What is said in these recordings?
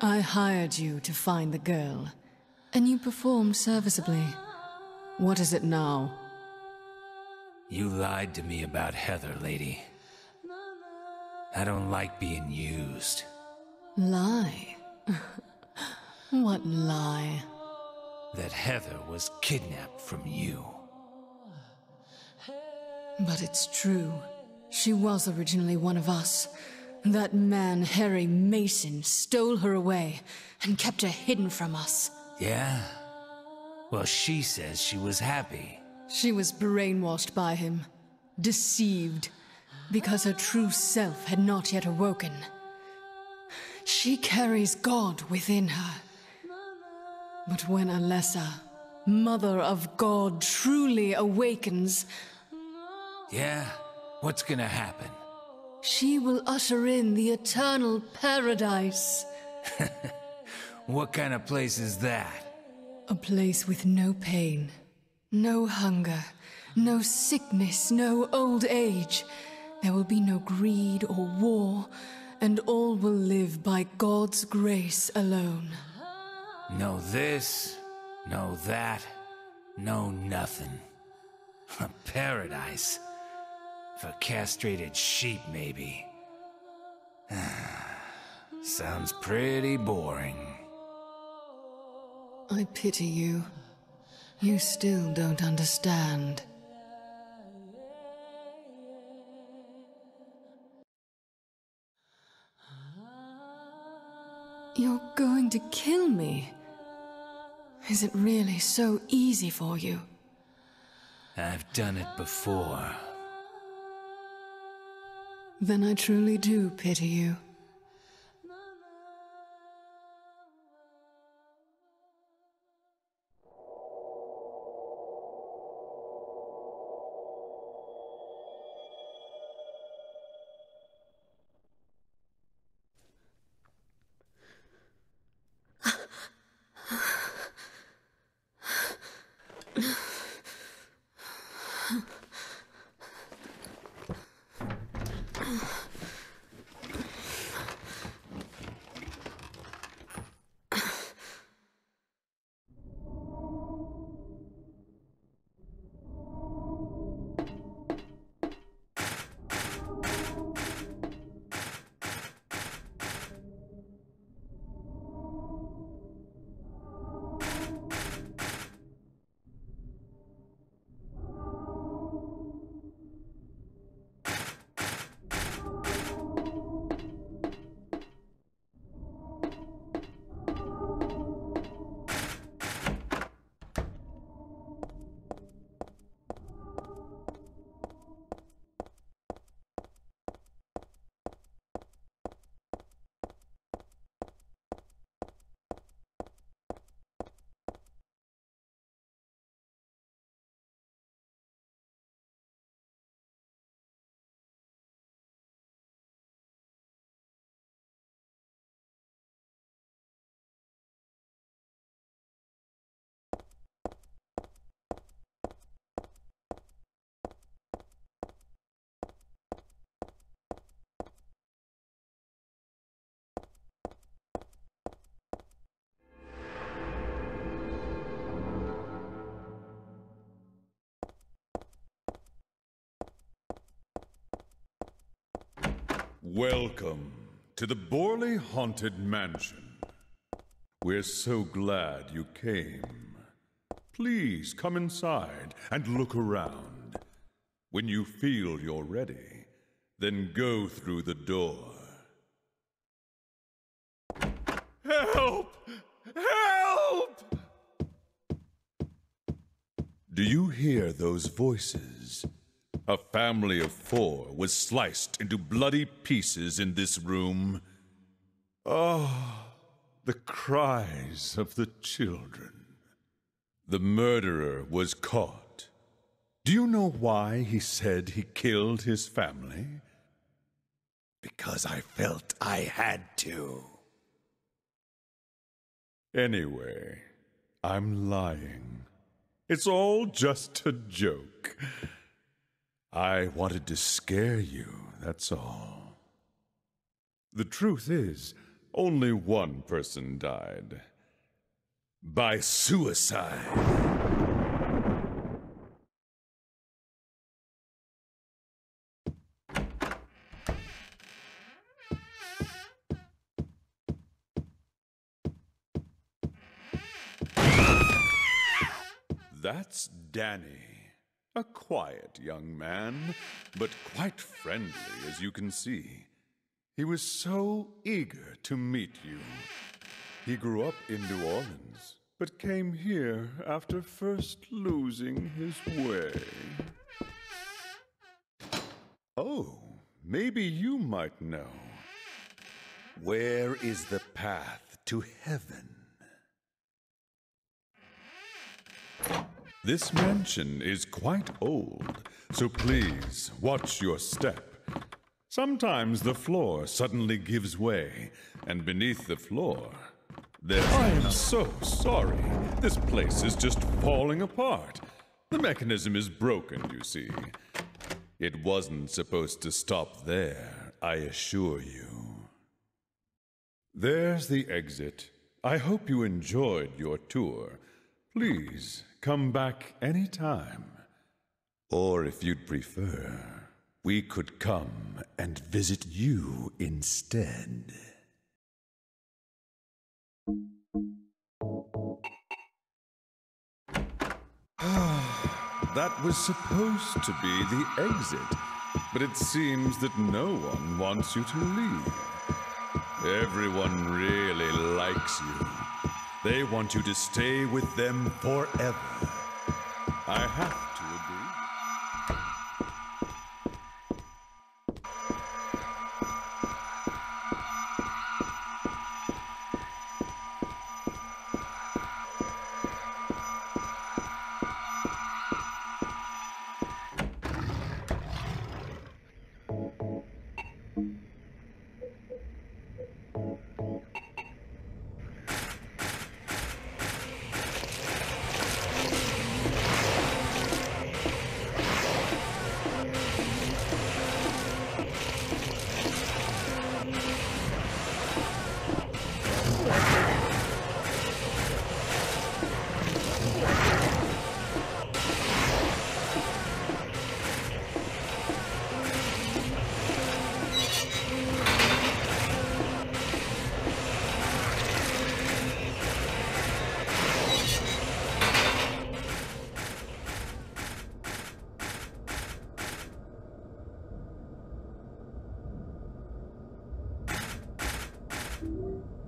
I hired you to find the girl, and you performed serviceably. What is it now? You lied to me about Heather, lady. I don't like being used. Lie? what lie? That Heather was kidnapped from you. But it's true. She was originally one of us. That man, Harry Mason, stole her away and kept her hidden from us. Yeah? Well, she says she was happy. She was brainwashed by him, deceived, because her true self had not yet awoken. She carries God within her. But when Alessa, Mother of God, truly awakens... Yeah? What's gonna happen? She will usher in the eternal paradise. what kind of place is that? A place with no pain, no hunger, no sickness, no old age. There will be no greed or war, and all will live by God's grace alone. No this, no that, no nothing. A paradise. For castrated sheep, maybe. Sounds pretty boring. I pity you. You still don't understand. You're going to kill me? Is it really so easy for you? I've done it before. Then I truly do pity you. Welcome to the Borley Haunted Mansion. We're so glad you came. Please come inside and look around. When you feel you're ready, then go through the door. Help! Help! Do you hear those voices? A family of four was sliced into bloody pieces in this room. Oh, the cries of the children. The murderer was caught. Do you know why he said he killed his family? Because I felt I had to. Anyway, I'm lying. It's all just a joke. I wanted to scare you, that's all. The truth is, only one person died. By suicide. That's Danny. A quiet young man, but quite friendly, as you can see. He was so eager to meet you. He grew up in New Orleans, but came here after first losing his way. Oh, maybe you might know. Where is the path to heaven? This mansion is quite old, so please watch your step. Sometimes the floor suddenly gives way, and beneath the floor, there's. I am so sorry. This place is just falling apart. The mechanism is broken, you see. It wasn't supposed to stop there, I assure you. There's the exit. I hope you enjoyed your tour. Please come back any time. Or if you'd prefer, we could come and visit you instead. that was supposed to be the exit, but it seems that no one wants you to leave. Everyone really likes you. They want you to stay with them forever. I have life.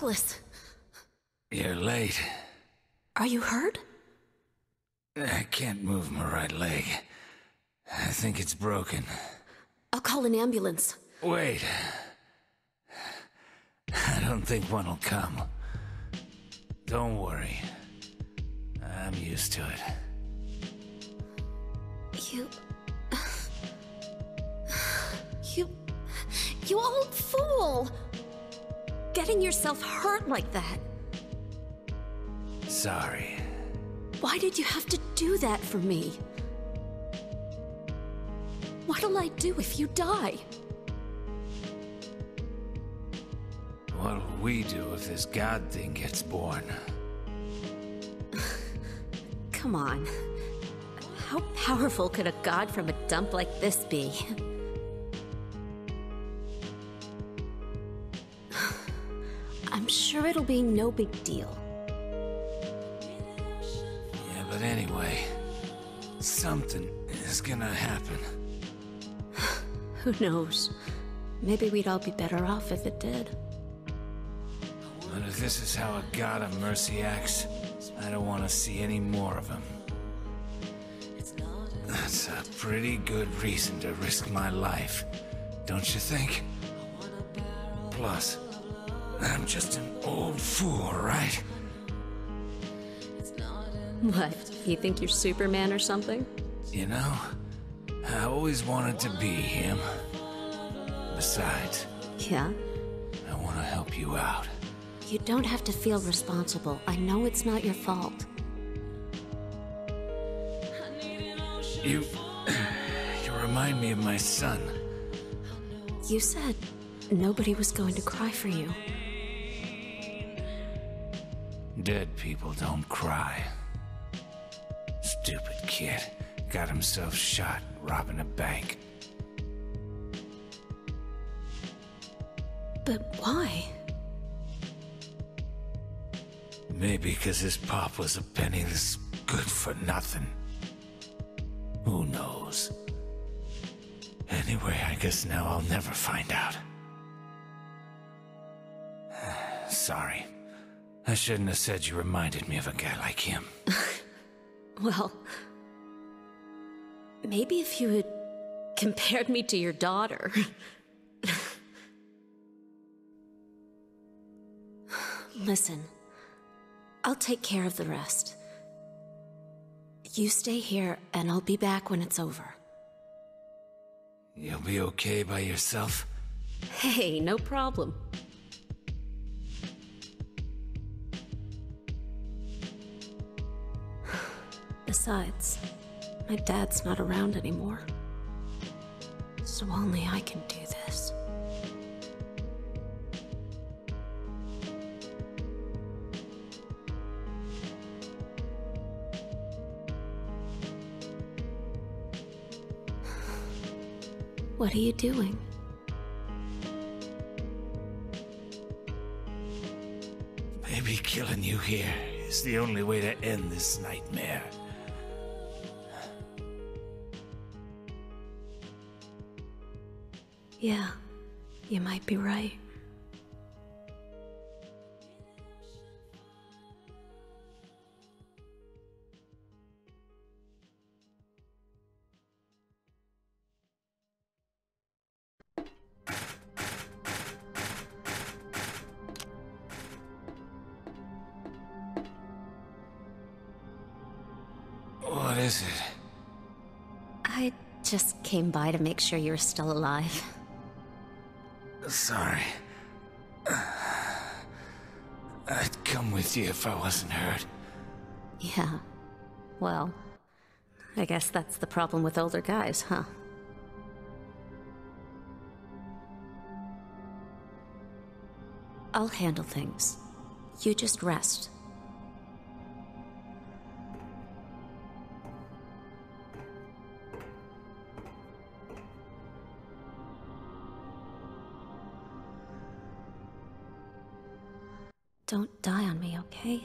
Douglas, You're late. are you hurt? I can't move my right leg. I think it's broken. I'll call an ambulance. Wait. I don't think one will come. Don't worry. I'm used to it. You. You. You old fool! Getting yourself hurt like that. Sorry. Why did you have to do that for me? What'll I do if you die? What'll we do if this god thing gets born? Come on. How powerful could a god from a dump like this be? Sure it'll be no big deal. Yeah, but anyway, something is gonna happen. Who knows? Maybe we'd all be better off if it did. But if this is how a god of mercy acts, I don't want to see any more of him. That's a pretty good reason to risk my life, don't you think? Plus, I'm just an old fool, right? What? You think you're Superman or something? You know, I always wanted to be him. Besides, Yeah? I want to help you out. You don't have to feel responsible. I know it's not your fault. You. You remind me of my son. You said nobody was going to cry for you. Dead people don't cry. Stupid kid. Got himself shot robbing a bank. But why? Maybe because his pop was a penniless good for nothing. Who knows? Anyway, I guess now I'll never find out. Sorry. I shouldn't have said you reminded me of a guy like him. Well, maybe if you had compared me to your daughter. Listen, I'll take care of the rest. You stay here, and I'll be back when it's over. You'll be okay by yourself? Hey, no problem. Besides, my dad's not around anymore. So only I can do this. What are you doing? Maybe killing you here is the only way to end this nightmare. Yeah, you might be right. What is it? I just came by to make sure you were still alive. Sorry. I'd come with you if I wasn't hurt. Yeah. Well, I guess that's the problem with older guys, huh? I'll handle things. You just rest. Don't die on me, okay?